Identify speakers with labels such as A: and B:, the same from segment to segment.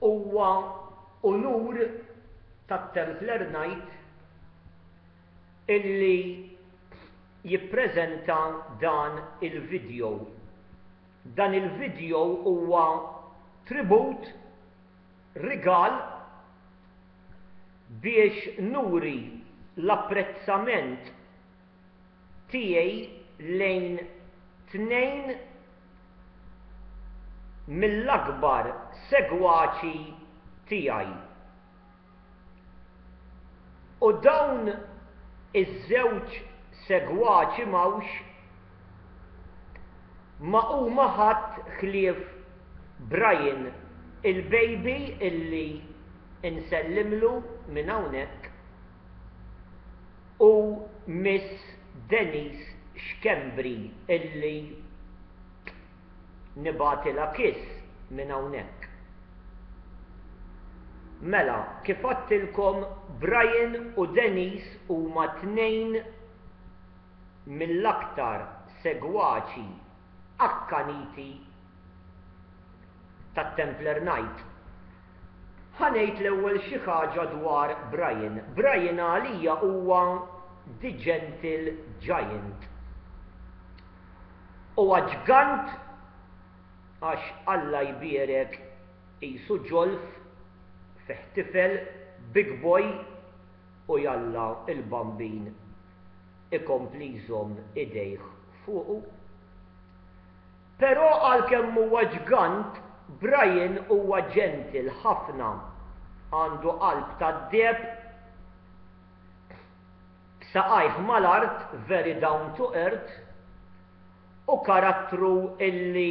A: Huwa unur tat-Templer Knight illi jippreżenta dan il-vidjow. Dan il-vidjow huwa tribut, rigal, biex nuri l-apprezzament, tiegħi lejn tnejn mill-akbar segwaċi tiegħi. U dawn iż-żewġ segwaċi m'hawnx, ma huma ħadd ħlief Brian, il-baby li nsellimlu minn hawnhekk u Miss Denise Schembri illi nibgħatilha kiss minn hawnhekk. Mela, kif għadtilkom Brian u Denise huma tnejn mill-aktar segwaċi akkaniti tat-Templar Knight. Ħa ngħid l-ewwel xi ħaġa dwar Brian. Brian għalija huwa the gentle giant. Huwa ġgant għax Alla jbierek qisu ġolf fih tifel, big boy, u jalla il-bambin. ikompli jżomm idejh fuqu. Però għalkemm huwa ġgant, Brian huwa ġentil ħafna. Għandu qalb tad-deheb, saqajh mal-art, very down to earth, u karattru li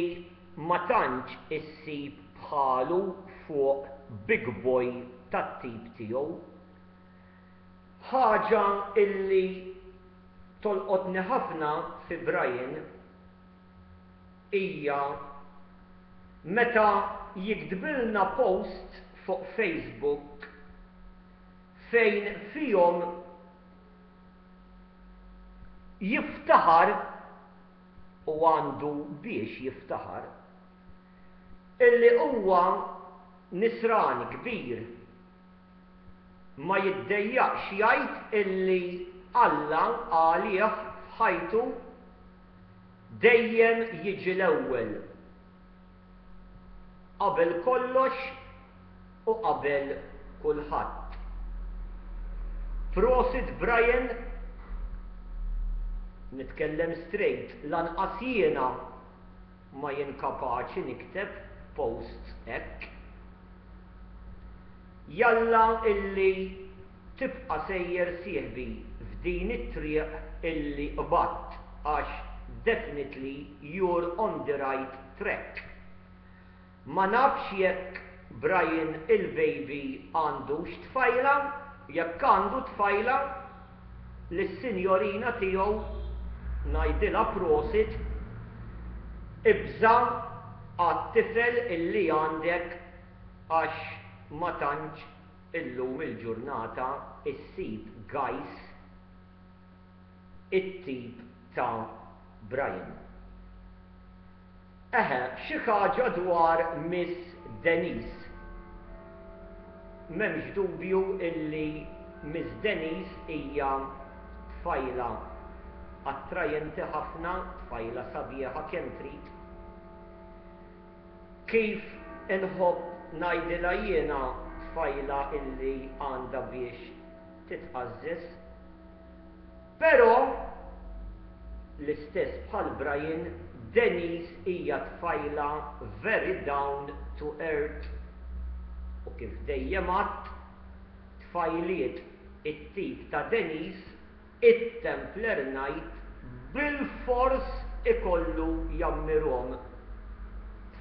A: ma tantx issib bħalu fuq big boy tat-tip tiegħu. Ħaġa illi tolqotni ħafna fi Brian hija meta jiktbilna post fuq Facebook fejn fihom jiftaħar, u għandu biex jiftaħar, illi huwa Nisrani kbir. ma jiddejjaqx jgħid illi Alla għalih f'ħajtu dejjem jiġi l-ewwel, qabel kollox u qabel kulħadd. Prosit Brian, nitkellem strejt, lanqas jiena. Ma jien kapaċi nikteb post hekk. Jalla illi tibqa' sejjer sieħbi f'din it-triq illi qbadt għax definitely you're on the right track. Ma nafx jekk Brian il-baby għandux tfajla, jekk għandu tfajla, lis-sinjorina tiegħu ngħidilha prosit, ibża' għat-tifel illi għandek għax ma tantx illum il-ġurnata issib guys it-tip ta' Brian. Eħe, xi ħaġa dwar Miss Denise. M'hemmx dubju illi Miss Denise hija tfajla attrajenti ħafna, tfajla sabiħa kemm trid. Kif inħobb ngħidilha jiena tfajla illi għandha biex titqażżeż. Però, l-istess bħal Brian, Denise hija tfajla very down to earth u kif dejjem għadt, tfajliet it-tip ta' Denise, it-Templar Knight bilfors ikollu jammirhom.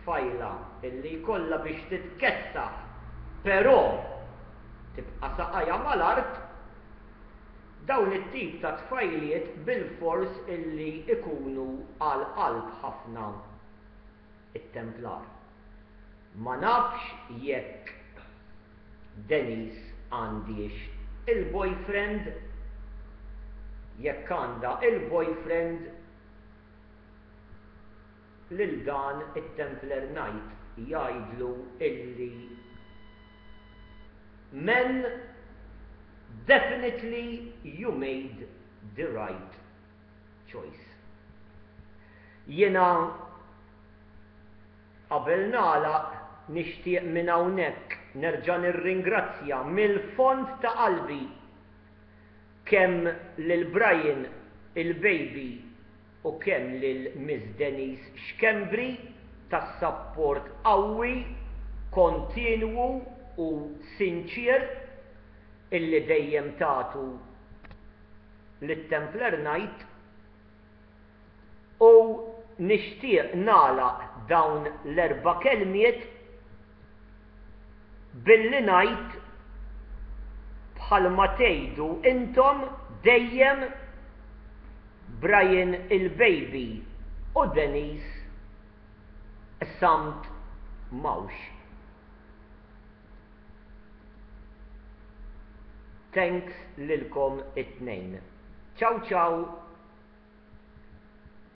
A: Tfajla illi jkollha biex titkessaħ, però tibqa' saqajha mal-art. Dawn it-tip ta' tfajliet bilfors illi ikunu għal qalb ħafna it-Templar. Ma nafx jekk Denise għandhiex il-boyfriend? Jekk għandha il-boyfriend, Lil dan it-Templer Knight jgħidlu illi Men, definitely you made the right choice. Jiena qabel nagħlaq nixtieq minn hawnhekk nerġa' nirringrazzja mill-fond ta' qalbi kemm lil Brian il-baby, u kemm lil Miss Denise Schembri tas-sapport qawwi, kontinwu u sinċier illi dejjem tagħtu lit-Templar Knight u nixtieq nagħlaq dawn l-erba' kelmiet Billi ngħid bħalma tgħidu intom dejjem Brian il-baby u Denise qsamt m'hawnx. Thanks lilkom it-tnejn. Ciao ciao.